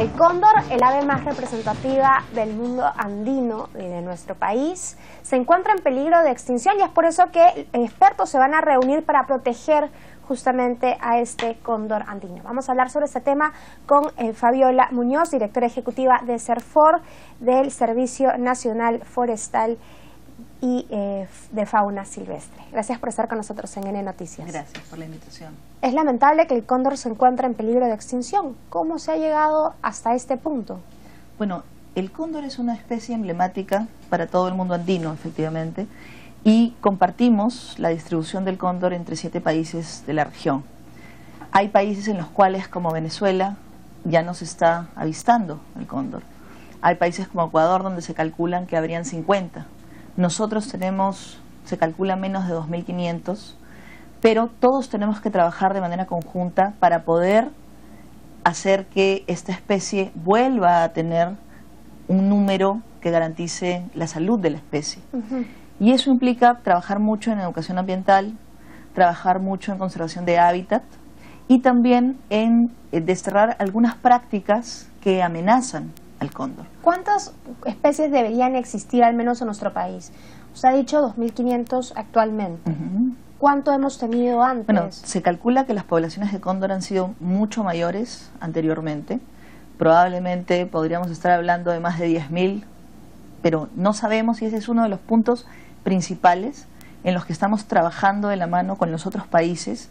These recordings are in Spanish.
El cóndor, el ave más representativa del mundo andino y de nuestro país, se encuentra en peligro de extinción y es por eso que expertos se van a reunir para proteger justamente a este cóndor andino. Vamos a hablar sobre este tema con eh, Fabiola Muñoz, directora ejecutiva de CERFOR, del Servicio Nacional Forestal y eh, de fauna silvestre. Gracias por estar con nosotros en N Noticias. Gracias por la invitación. Es lamentable que el cóndor se encuentre en peligro de extinción. ¿Cómo se ha llegado hasta este punto? Bueno, el cóndor es una especie emblemática para todo el mundo andino, efectivamente, y compartimos la distribución del cóndor entre siete países de la región. Hay países en los cuales, como Venezuela, ya no se está avistando el cóndor. Hay países como Ecuador donde se calculan que habrían 50 nosotros tenemos, se calcula menos de 2.500, pero todos tenemos que trabajar de manera conjunta para poder hacer que esta especie vuelva a tener un número que garantice la salud de la especie. Y eso implica trabajar mucho en educación ambiental, trabajar mucho en conservación de hábitat y también en eh, desterrar algunas prácticas que amenazan al cóndor. ¿Cuántas especies deberían existir al menos en nuestro país? Usted ha dicho 2.500 actualmente. ¿Cuánto hemos tenido antes? Bueno, se calcula que las poblaciones de cóndor han sido mucho mayores anteriormente. Probablemente podríamos estar hablando de más de 10.000, pero no sabemos y ese es uno de los puntos principales en los que estamos trabajando de la mano con los otros países,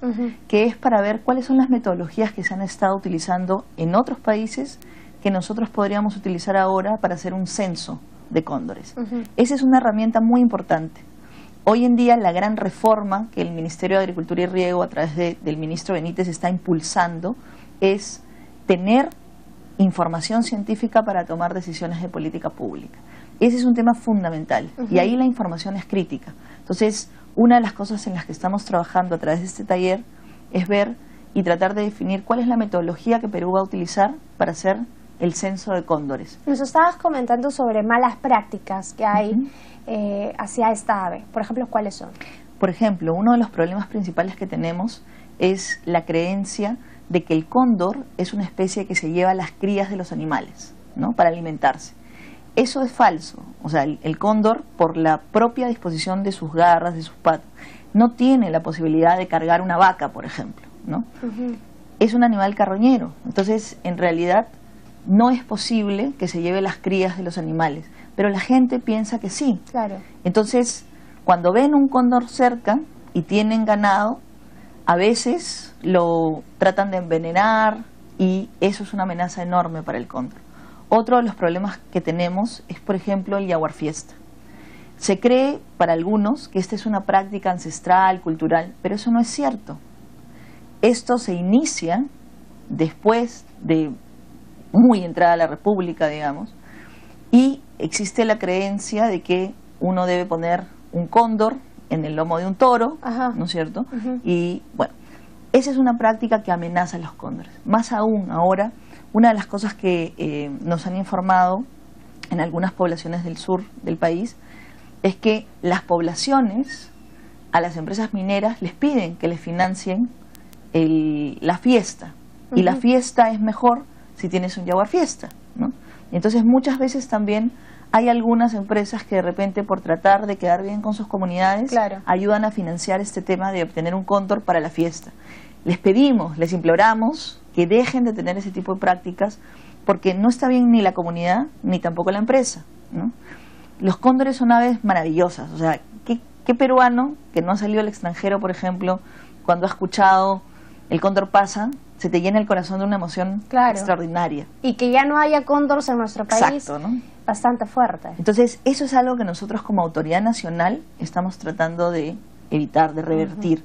que es para ver cuáles son las metodologías que se han estado utilizando en otros países que nosotros podríamos utilizar ahora para hacer un censo de cóndores. Esa es una herramienta muy importante. Hoy en día la gran reforma que el Ministerio de Agricultura y Riego a través del ministro Benítez está impulsando es tener información científica para tomar decisiones de política pública. Ese es un tema fundamental y ahí la información es crítica. Entonces, una de las cosas en las que estamos trabajando a través de este taller es ver y tratar de definir cuál es la metodología que Perú va a utilizar para hacer el censo de cóndores. Nos estabas comentando sobre malas prácticas que hay eh, hacia esta ave. Por ejemplo, ¿cuáles son? Por ejemplo, uno de los problemas principales que tenemos es la creencia de que el cóndor es una especie que se lleva las crías de los animales, ¿no? Para alimentarse. Eso es falso. O sea, el, cóndor, por la propia disposición de sus garras, de sus patas, no tiene la posibilidad de cargar una vaca, por ejemplo, ¿no? Es un animal carroñero. Entonces, en realidad, no es posible que se lleve las crías de los animales, pero la gente piensa que sí. Claro. Entonces, cuando ven un cóndor cerca y tienen ganado, a veces lo tratan de envenenar y eso es una amenaza enorme para el cóndor. Otro de los problemas que tenemos es, por ejemplo, el yaguar fiesta. Se cree para algunos que esta es una práctica ancestral, cultural, pero eso no es cierto. Esto se inicia después de muy entrada a la República, digamos, y existe la creencia de que uno debe poner un cóndor en el lomo de un toro, ¿no es cierto? Y bueno, esa es una práctica que amenaza a los cóndores. Más aún ahora, una de las cosas que eh, nos han informado en algunas poblaciones del sur del país es que las poblaciones a las empresas mineras les piden que les financien la fiesta. Y la fiesta es mejor si tienes un jaguar fiesta, ¿no? Entonces muchas veces también hay algunas empresas que de repente por tratar de quedar bien con sus comunidades ayudan a financiar este tema de obtener un cóndor para la fiesta. Les pedimos, les imploramos que dejen de tener ese tipo de prácticas porque no está bien ni la comunidad ni tampoco la empresa. ¿no? Los cóndores son aves maravillosas, o sea, ¿qué, ¿qué, peruano que no ha salido al extranjero, por ejemplo, cuando ha escuchado el cóndor pasa, se te llena el corazón de una emoción extraordinaria. Y que ya no haya cóndores en nuestro país. Bastante fuerte. Entonces, eso es algo que nosotros como autoridad nacional estamos tratando de evitar, de revertir.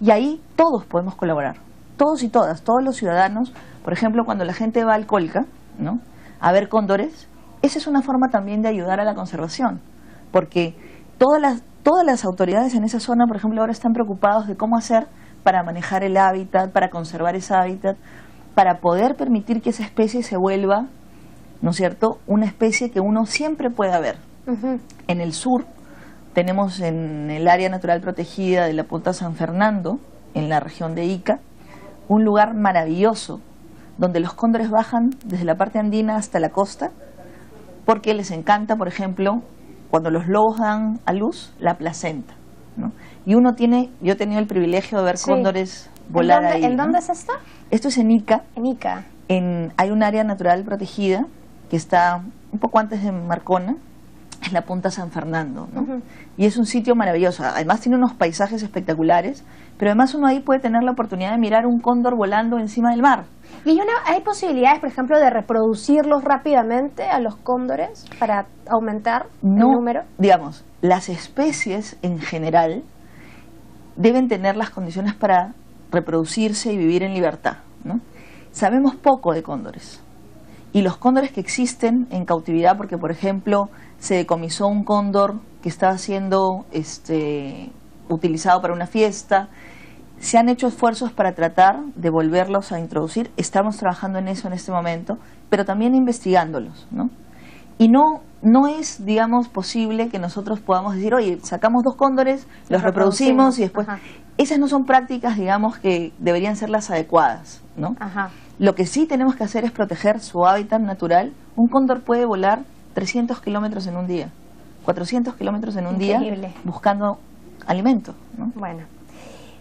Y ahí todos podemos colaborar. Todos y todas, todos los ciudadanos. Por ejemplo, cuando la gente va al Colca, ¿no? A ver cóndores, esa es una forma también de ayudar a la conservación. Porque todas las, todas las autoridades en esa zona, por ejemplo, ahora están preocupados de cómo hacer para manejar el hábitat, para conservar ese hábitat, para poder permitir que esa especie se vuelva, ¿no es cierto?, una especie que uno siempre pueda ver. En el sur tenemos en el área natural protegida de la Punta San Fernando, en la región de Ica, un lugar maravilloso donde los cóndores bajan desde la parte andina hasta la costa, porque les encanta, por ejemplo, cuando los lobos dan a luz, la placenta. ¿No? Y uno tiene, yo he tenido el privilegio de ver cóndores volar ¿En dónde, ahí. ¿En ¿no? dónde es esto? Esto es en Ica, En Ica. en, hay un área natural protegida que está un poco antes de Marcona, es la Punta San Fernando, ¿no? Y es un sitio maravilloso. Además tiene unos paisajes espectaculares, pero además uno ahí puede tener la oportunidad de mirar un cóndor volando encima del mar. ¿Y hay, una- hay posibilidades, por ejemplo, de reproducirlos rápidamente a los cóndores para aumentar No, el número? digamos, las especies en general deben tener las condiciones para reproducirse y vivir en libertad, ¿no? Sabemos poco de cóndores. Y los cóndores que existen en cautividad, porque por ejemplo se decomisó un cóndor que estaba siendo este, utilizado para una fiesta, se han hecho esfuerzos para tratar de volverlos a introducir. Estamos trabajando en eso en este momento, pero también investigándolos, ¿no? Y no, no es, digamos, posible que nosotros podamos decir, oye, sacamos dos cóndores, los reproducimos y después... Ajá. Esas no son prácticas, digamos, que deberían ser las adecuadas, ¿no? Ajá. Lo que sí tenemos que hacer es proteger su hábitat natural. Un cóndor puede volar 300 kilómetros en un día, 400 kilómetros en un Increíble. día buscando alimento, ¿no? Bueno.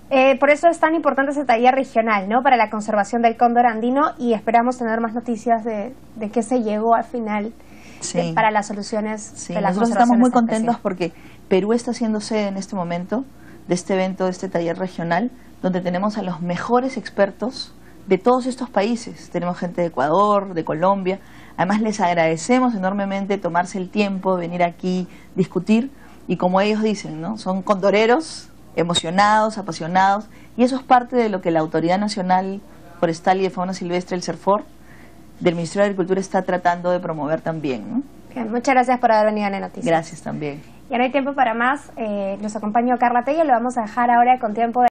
Eh, por eso es tan importante ese taller regional, ¿no? Para la conservación del cóndor andino y esperamos tener más noticias de, de qué se llegó al final Sí. de- para las soluciones Sí, de la nosotros estamos muy contentos porque Perú está haciendo sede en este momento de este evento, de este taller regional, donde tenemos a los mejores expertos de todos estos países. Tenemos gente de Ecuador, de Colombia. Además, les agradecemos enormemente tomarse el tiempo de venir aquí, discutir. Y como ellos dicen, ¿no? son condoreros, emocionados, apasionados. Y eso es parte de lo que la Autoridad Nacional Forestal y de Fauna Silvestre, el CERFOR, del Ministerio de Agricultura, está tratando de promover también. ¿no? Bien, muchas gracias por haber venido a la noticia. Gracias también. Ya no hay tiempo para más. Eh, nos acompañó Carla Tello, lo vamos a dejar ahora con tiempo de